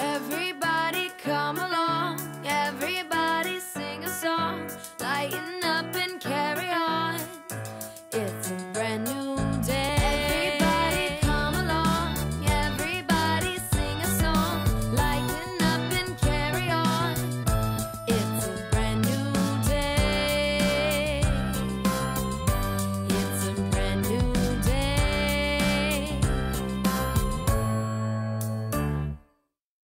Everybody come along, everybody sing a song, lighten up.